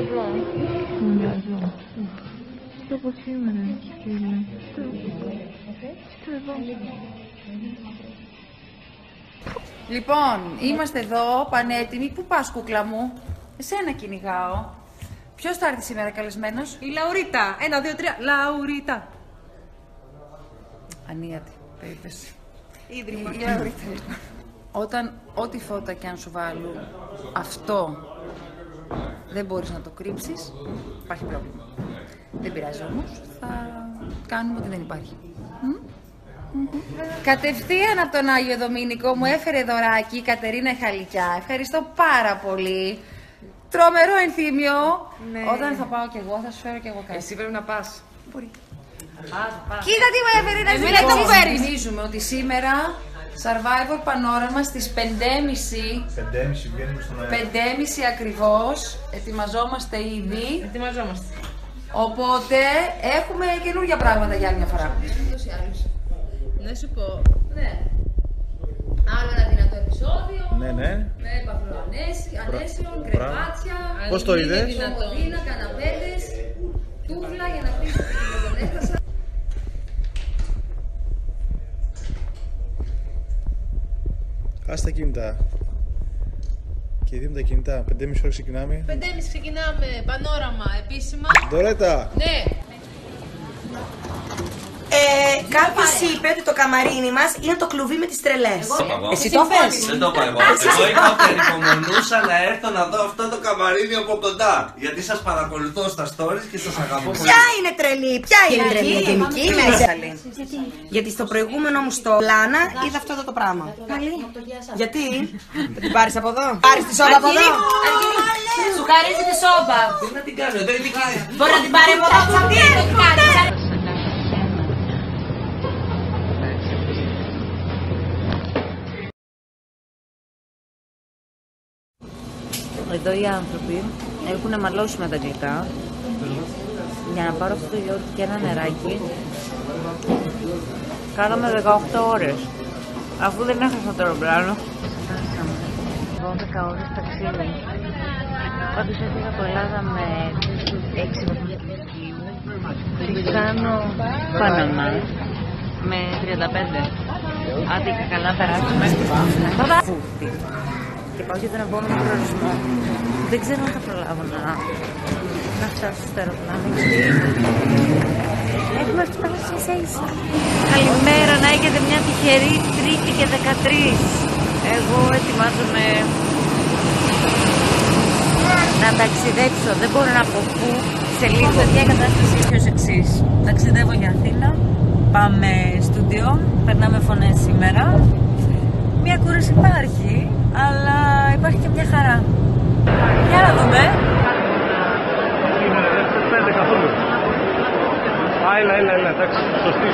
λοιπόν. Μοιάζω. Τι όπως σήμερα, κύριε. Είστε εδώ. Λοιπόν, είμαστε εδώ, πανέτοιμοι. Πού πας, κούκλα μου; Εσένα κυνηγάω. Ποιος θα έρθει σήμερα καλεσμένος; Η Λαουρίτα. Ένα, δύο, τρία. Λαουρίτα. Ανίατη περίπτωση. Ίδρυμα. Η Λαουρίτα, λοιπόν. Όταν ό,τι φώτα και αν σου βάλουν, αυτό δεν μπορείς να το κρύψεις, υπάρχει πρόβλημα. Δεν πειράζει όμως, θα κάνουμε ότι δεν υπάρχει. Μμ; Μμμ. Κατευθείαν από τον Άγιο Δομήνικο μου έφερε δωράκι η Κατερίνα Χαλικιά. Ευχαριστώ πάρα πολύ. Τρομερό ενθύμιο. Ναι. Όταν θα πάω κι εγώ, θα σου φέρω κι εγώ κάτι. Εσύ πρέπει να πας. Μπορεί. Θα πας. Κοίτα τι μου έφερε να Εμένα τι μου φέρεις; Θυμίζουμε ότι σήμερα Survivor Panorama στις 5.30 5,5 βγαίνουμε στον αέρα. 5.30 ακριβώς, ετοιμαζόμαστε ήδη. Ετοιμαζόμαστε. Οπότε έχουμε καινούργια πράγματα για άλλη μια φορά. Να σου πω. Ναι. Άλλο ένα δυνατό επεισόδιο. Ναι, ναι. Με παφροανέσιων, Μπρα- κρεβάτια. Πώς το είδες; Κομμωδίνα, καναπέδες, τούβλα για να Άσε τα κινητά. Και δίνουμε τα κινητά. 5,5 ώρα ξεκινάμε. 5.30 ξεκινάμε. Πανόραμα. Επίσημα. Ντορέτα! Ναι. Κάποιος είπε ότι το καμαρίνι μας είναι το κλουβί με τις τρελές. Εσύ το πες. Δεν το είπα εγώ. Εγώ είπα ότι ανυπομονούσα να έρθω να δω αυτό το καμαρίνι από κοντά. Γιατί σας παρακολουθώ στα stories και σας αγαπώ πολύ. Ποια είναι τρελή, ποια είναι τρελή, η γενική ή μέσαλη. Γιατί στο προηγούμενο μου στο Λάνα είδα αυτό εδώ το πράγμα. Γιατί; Θα την πάρεις από εδώ; Πάρεις τη σόπα από εδώ; Σου χαρίζει τη σόπα. Τι να την κάνω, δεν είναι εκεί. Μπορεί να την πάρει από εδώ, Εδώ οι άνθρωποι έχουν μαλώσει με τα γλυκά για να πάρω αυτό το γιαούρτι και ένα νεράκι. Κάναμε 18 ώρες. Αφού δεν έχασα το αεροπλάνο. 12 ώρες ταξίδι. Πάντως έφυγα από Ελλάδα με 6 βαθμούς Κελσίου και κάνω Παναμά με 35. Άντε και καλά περάσουμε. Μπαμπά! Φούτη. Και πάω για τον επόμενο προορισμό. Δεν ξέρω αν θα προλάβω να, να φτάσω στο αεροπλάνο γιατί έχουμε φτάσει ίσα ίσα. Καλημέρα, να έχετε μια τυχερή Τρίτη και 13. Εγώ ετοιμάζομαι να ταξιδέψω. Δεν μπορώ να πω πού. Σε λίγο παιδιά η κατάσταση έχει ως εξής; Ταξιδεύω για Αθήνα. Πάμε στούντιο. Περνάμε φωνές σήμερα. Μια κούραση υπάρχει, αλλά υπάρχει και μια χαρά. Για να δούμε. Έλα, έλα, έλα, εντάξει, σωστή.